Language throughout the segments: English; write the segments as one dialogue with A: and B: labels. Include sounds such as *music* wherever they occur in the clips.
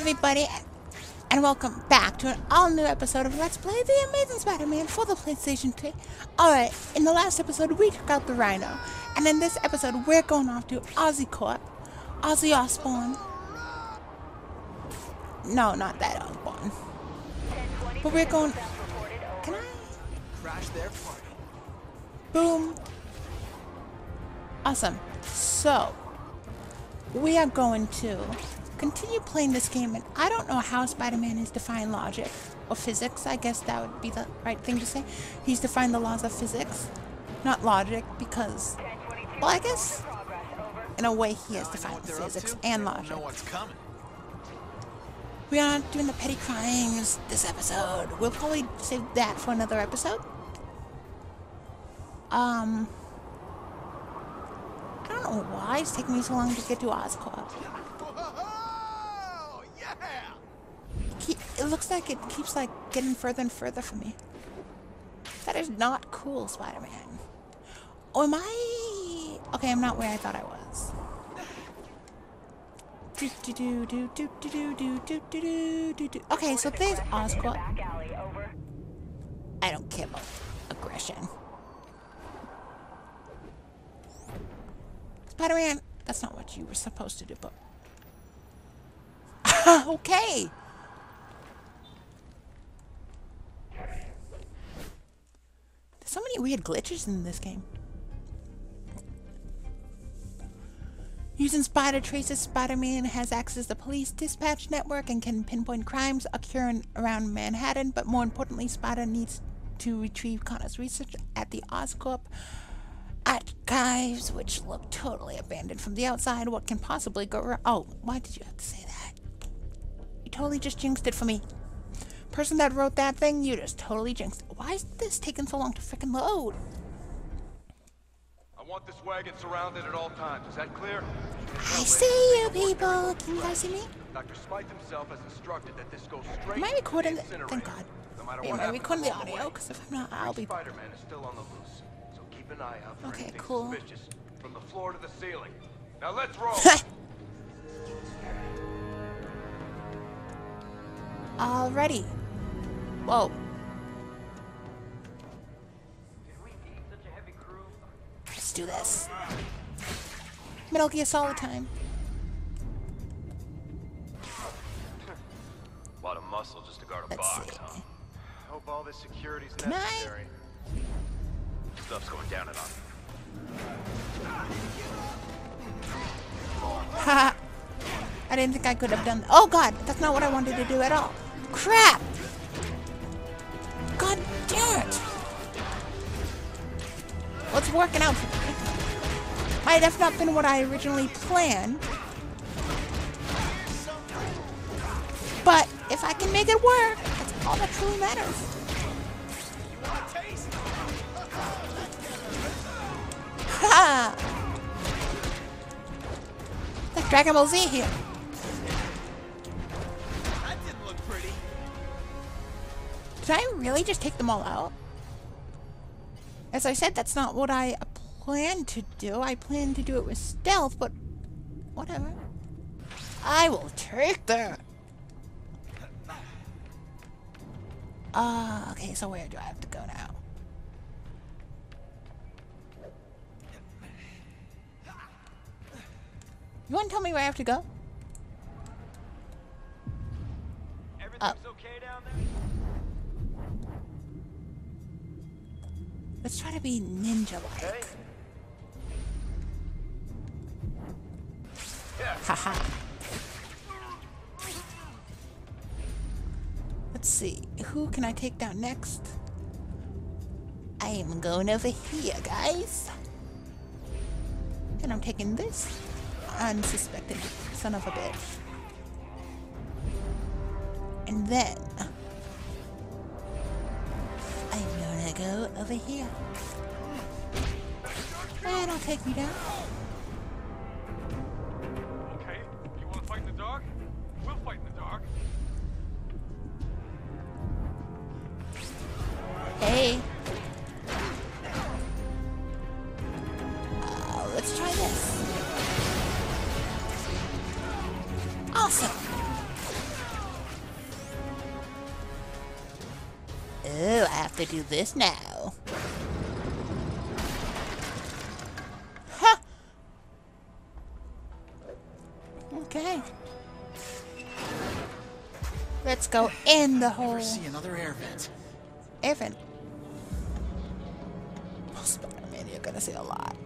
A: everybody, and welcome back to an all-new episode of Let's Play The Amazing Spider-Man for the PlayStation 3. Alright, in the last episode we took out the Rhino, and in this episode we're going off to Oscorp, Ozzy Osbourne. No, not that Osbourne. But we're going... Can I?
B: Crash their party.
A: Boom. Awesome. So, we are going to continue playing this game, and I don't know how Spider-Man is defying logic or physics. I guess that would be the right thing to say. He's defying the laws of physics, not logic, because, well, I guess in a way he is defying
B: What
A: physics and logic.
B: No one's coming.
A: We are not doing the petty crimes this episode. We'll probably save that for another episode. Um, I don't know why it's taking me so long to get to Oscorp. keep, it looks like it keeps like getting further and further from me. That is not cool, Spider-Man. Oh, am I? Okay, I'm not where I thought I was. Okay, so there's Oscorp. I don't care about aggression. Spider-Man, that's not what you were supposed to do, but... okay! So many weird glitches in this game. Using spider traces, Spider-Man has access to police dispatch network and can pinpoint crimes occurring around Manhattan, but more importantly, Spider needs to retrieve Connors' research at the Oscorp archives, which look totally abandoned from the outside. What can possibly go wrong? Oh, why did you have to say that? You totally just jinxed it for me. Person that wrote that thing, you just totally jinxed. Why is this taking so long to freaking load?
C: I want this wagon surrounded at all times. Is that clear?
A: I see you people. Can you guys see me?
C: Dr. Smythe himself has instructed that this goes straight
A: Am I
C: to the
A: recording the- thank God.
C: No matter
A: Am
C: what
A: I recording the audio? Because if I'm not, I'll be.
C: Spider-Man is still on the loose, so keep an eye out for
A: Okay,
C: anything
A: cool.
C: suspicious. From the floor to the ceiling. Now let's *laughs* roll.
A: Alrighty. Whoa. Let's do this. Metal Gear Solid time.
C: A lot of muscle just to guard a
A: Let's
C: box,
A: see.
C: huh?
B: Hope all this security's
A: Can I-
B: necessary.
C: Stuff's going down and on.
A: Haha. I didn't think I could have done. Oh god, that's not what I wanted to do at all. Crap! What's working out for me? Might have not been what I originally planned. But if I can make it work, that's all that truly matters. Ha! Like Dragon Ball Z here.
B: That didn't look pretty.
A: Did I really just take them all out? As I said, that's not what I planned to do. I planned to do it with stealth, but whatever. I will take that. Uh, okay, so where do I have to go now? You want to tell me where I have to go?
C: Everything's okay down there?
A: Let's try to be ninja-like.
C: Okay. Yeah.
A: Haha. Let's see. Who can I take down next? I am going over here, guys. And I'm taking this unsuspected son of a bitch. And then over here. Eh, don't take me down.
C: Okay, you want to fight in the dark? We'll fight in the dark.
A: Hey. Uh, let's try this. Awesome. Oh, I have to do this now. Go in the hole.
D: Never see another air vent.
A: Evan. Oh, Spider-Man, you're gonna see a lot.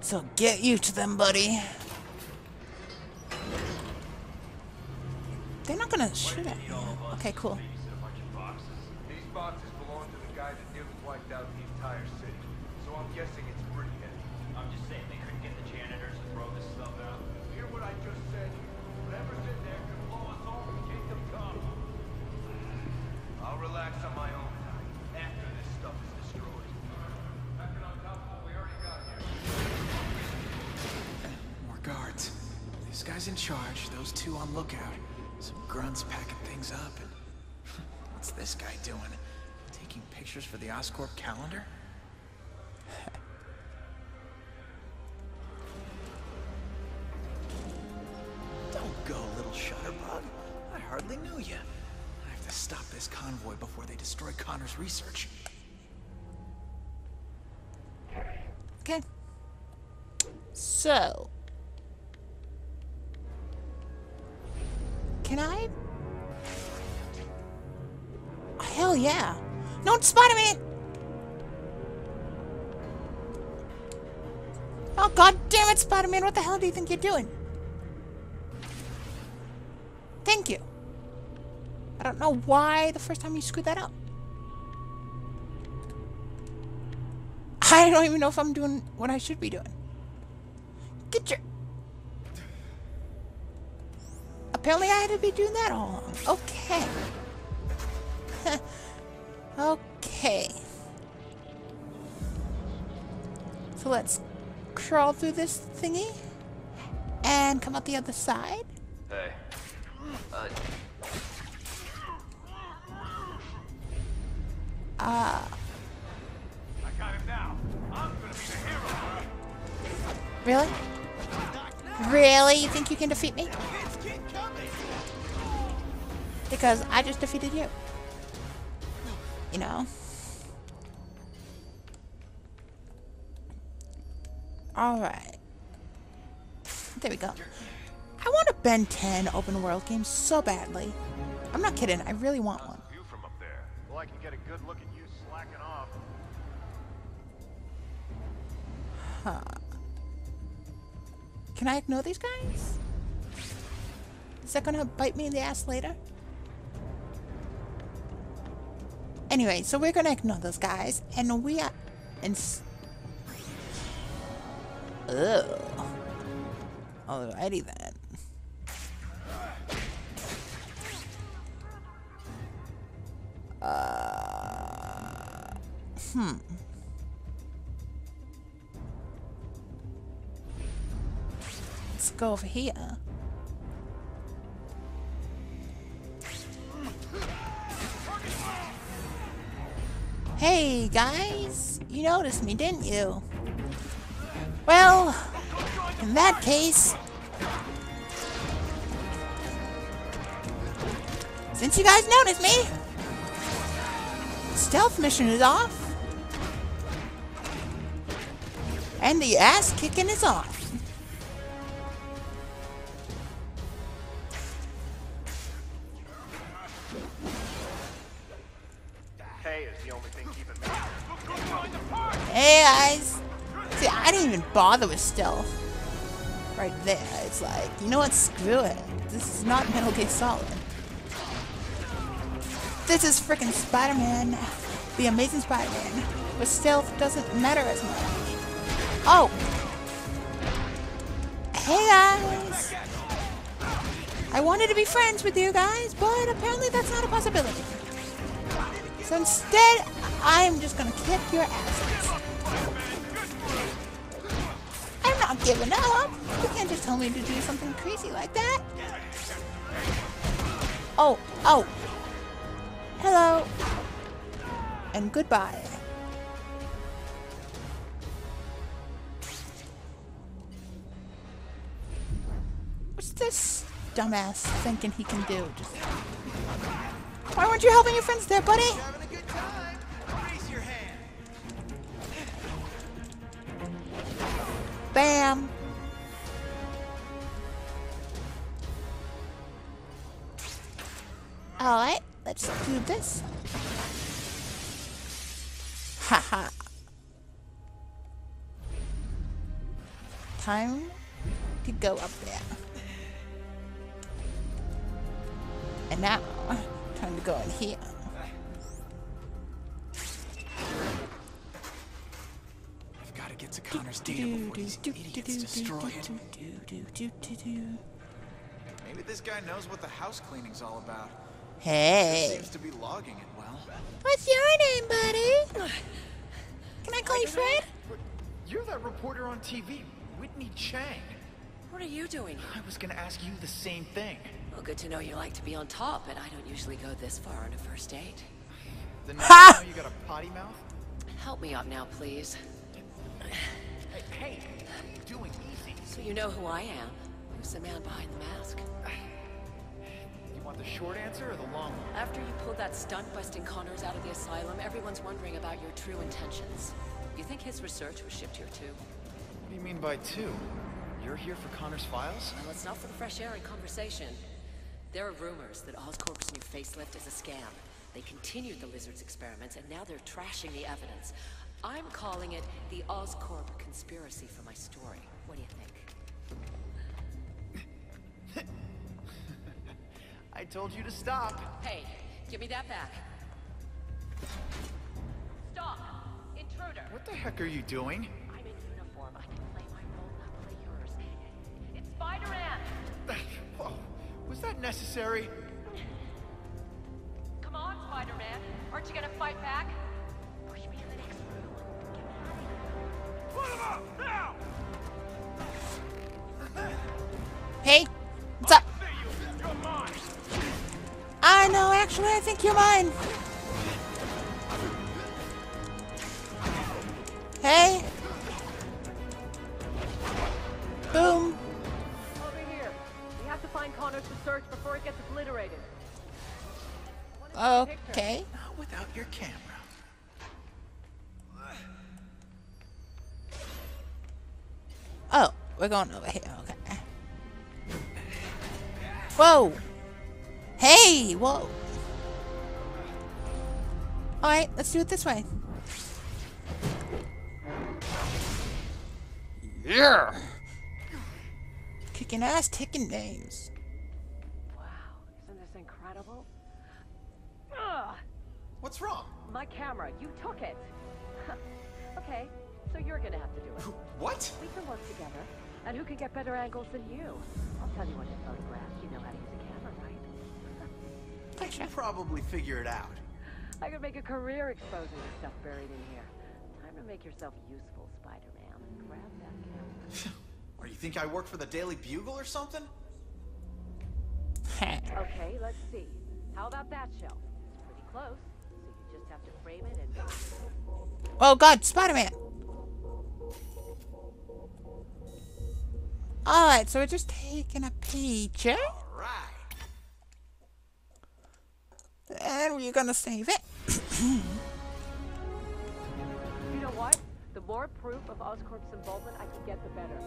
A: So get you to them, buddy. They're not gonna shoot at me. Okay, cool.
C: These boxes belong to the guy that nearly wiped out the entire city. So I'm guessing it's pretty heavy.
E: I'm just saying they couldn't get the janitors to throw this stuff out.
C: Hear what I just said? I'll relax on my own time after this stuff is destroyed.
D: More guards. This guy's in charge, those two on lookout. Some grunts packing things up, and *laughs* what's this guy doing? Taking pictures for the Oscorp calendar? Connors' research.
A: Okay. So. Can I? Hell yeah. No, it's Spider-Man! Oh, god damn it, Spider-Man. What the hell do you think you're doing? Thank you. I don't know why the first time you screwed that up. I don't even know if I'm doing what I should be doing. Get your... Apparently I had to be doing that all along. Okay. *laughs* okay. So let's crawl through this thingy and come out the other side.
E: Hey. Uh,
A: Ah, really? Really? You think you can defeat me? Because I just defeated you. You know? Alright. There we go. I want a Ben 10 open world game so badly. I'm not kidding, I really want one.
B: View from up there. Well, I can get a good look at you slacking off.
A: Can I ignore these guys? Is that gonna bite me in the ass later? Anyway, so we're gonna ignore those guys, and we are. And. Ugh. Alrighty then. Uh. Hmm. Let's go over here. Hey guys, you noticed me, didn't you? Well, in that case, since you guys noticed me, stealth mission is off, and the ass kicking is on. Hey guys! See, I didn't even bother with stealth. Right there, it's like, you know what? Screw it. This is not Metal Gear Solid. This is freaking Spider-Man, the Amazing Spider-Man, but stealth doesn't matter as much. Oh! Hey guys! I wanted to be friends with you guys, but apparently that's not a possibility. So instead, I'm just gonna kick your asses. I'm not giving up. You can't just tell me to do something crazy like that. Oh, oh. Hello. And goodbye. What's this dumbass thinking he can do? Just Why weren't you helping your friends there, buddy? Bam. Alright, let's do this. Haha. Time to go up there. And now, time go in here.
D: I've got to get to Connors' data before these idiots destroy it. Maybe this guy knows what the house cleaning's all about.
A: Hey.
D: Seems to be logging it well.
A: What's your name, buddy? Can I call you Fred?
C: You're that reporter on TV, Whitney Chang.
F: What are you doing?
C: I was gonna ask you the same thing.
F: Well, good to know you like to be on top, but I don't usually go this far on a first date.
C: Then now you got a potty mouth?
F: Help me out now, please.
C: Hey, hey, doing easy.
F: So you know who I am. Who's the man behind the mask?
C: You want the short answer or the long one?
F: After you pulled that stunt busting Connors out of the asylum, everyone's wondering about your true intentions. You think his research was shipped here too?
C: What do you mean by two? You're here for Connors' files?
F: Well, it's not for the fresh air and conversation. There are rumors that Oscorp's new facelift is a scam. They continued the Lizard's experiments, and now they're trashing the evidence. I'm calling it the Oscorp conspiracy for my story. What do you think? *laughs*
C: I told you to stop.
F: Hey, give me that back. Stop! Intruder!
C: What the heck are you doing? Was that necessary?
F: Come on, Spider-Man. Aren't you gonna fight back? Push me to the next room.
C: Put him up, now!
A: Hey, what's up?
C: See you, you're mine!
A: I uh, know, actually, I think you're mine. Hey. Okay.
D: Not without your camera.
A: Oh, we're going over here. Okay. Whoa. Hey, whoa. All right, let's do it this way. Yeah. Kicking ass, taking names.
G: Wow, isn't this incredible? Ugh,
D: What's wrong?
G: my camera, you took it. *laughs* okay, so you're gonna have to do it.
D: What?
G: We can work together. And who can get better angles than you? I'll tell you what to photograph. You know how to use a camera, right? *laughs*
D: I can probably figure it out. *laughs*
G: I could make a career exposing the stuff buried in here. Time to make yourself useful, Spider-Man. Grab that camera.
D: Or you think I work for the Daily Bugle or something?
G: Okay, let's see. How about that shelf? It's pretty close. Just have to frame it and...
A: oh God, Spider-Man. All right, so we're just taking a picture,
D: Right.
A: and we're gonna save it. *clears throat*
G: You know what? The more proof of Oscorp's involvement I can get, the better.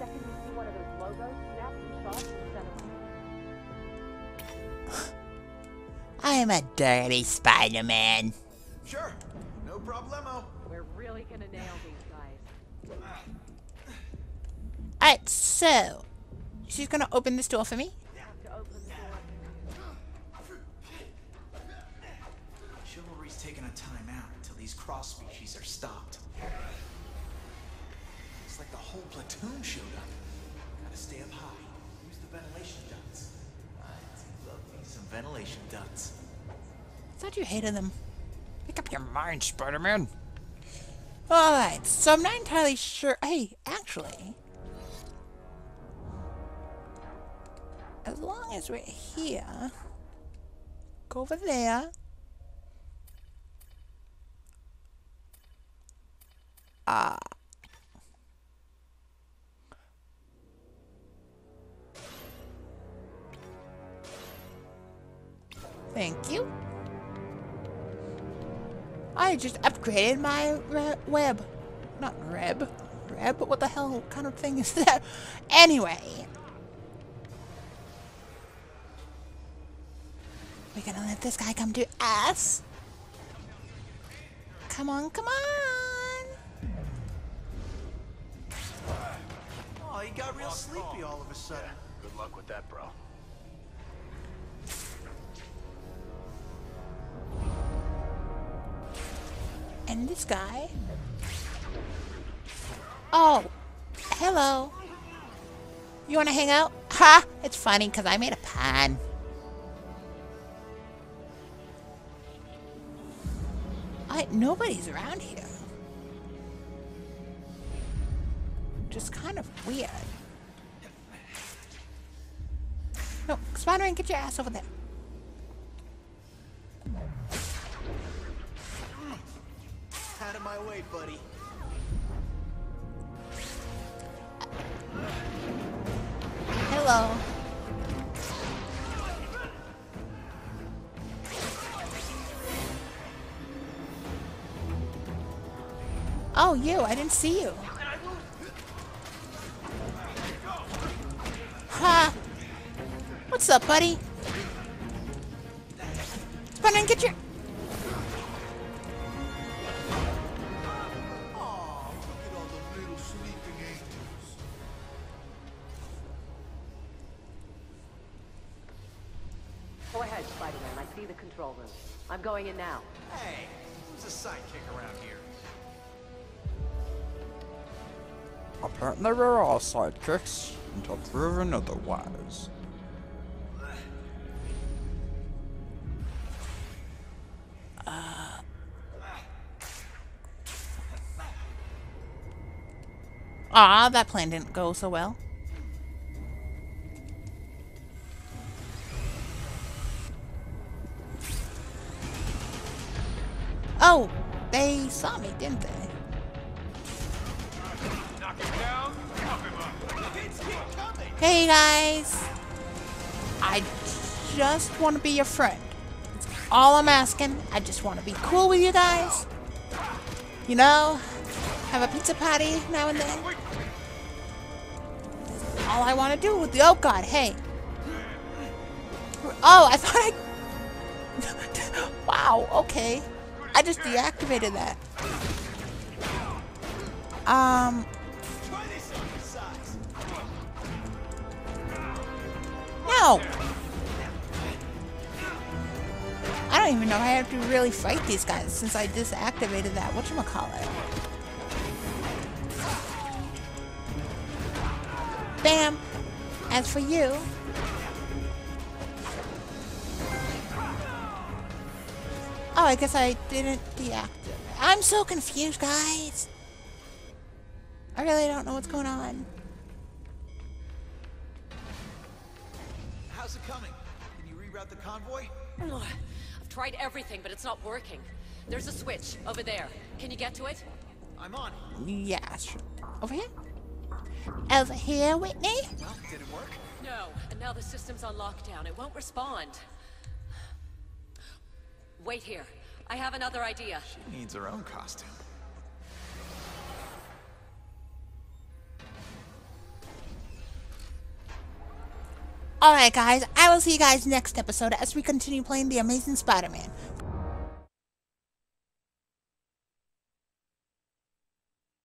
G: Second you see one of those logos, snap some shots and send
A: I'm a dirty Spider-Man.
D: Sure. No problemo.
G: We're really gonna nail these guys.
A: Alright, so she's gonna open this door for me.
G: Have to open the door.
D: Chivalry's taking a time out until these cross species are stopped. It's like the whole platoon showed up. Gotta stay up high. Use the ventilation ducts. I love me some ventilation ducts.
A: I thought you hated them. Make up your mind, Spider-Man. Alright, so I'm not entirely sure. Hey, actually. As long as we're here. Go over there. Ah. Thank you. I just upgraded my re- web. Not reb. Reb? What the hell kind of thing is *laughs* that? Anyway. We're gonna let this guy come to us. Come on, come on.
D: Oh, he got real sleepy all of a sudden.
B: Good luck with that, bro.
A: And this guy. Oh, hello. You want to hang out? Ha! It's funny because I made a pun. I nobody's around here. Just kind of weird. No, Spider-Man, get your ass over there.
D: Buddy.
A: Hello. Oh, you. I didn't see you. Ha! What's up, buddy? Spider-Man, get your...
G: Go ahead, Spider-Man. I see the control room. I'm going in now.
D: Hey, who's a sidekick around here?
H: Apparently we're all sidekicks until proven otherwise.
A: Ah, that plan didn't go so well. Oh, they saw me, didn't they? Hey guys, I just want to be your friend. That's all I'm asking. I just want to be cool with you guys. You know, have a pizza party now and then. All I want to do with the. Oh God, hey. Oh, I thought I. *laughs* wow. Okay. I just deactivated that. Um. No! I don't even know I have to really fight these guys since I disactivated that. Whatchamacallit? Bam! As for you... I guess I didn't deactivate. I'm so confused, guys. I really don't know what's going on.
D: How's it coming? Can you reroute the convoy?
F: Ugh, I've tried everything, but it's not working. There's a switch over there. Can you get to it?
D: I'm on it.
A: Yeah, sure. Over here? Over here, Whitney?
D: Well, did it work?
F: No, and now the system's on lockdown. It won't respond. Wait here. I have another idea.
D: She needs her own costume.
A: Alright, guys, I will see you guys next episode as we continue playing The Amazing Spider Man.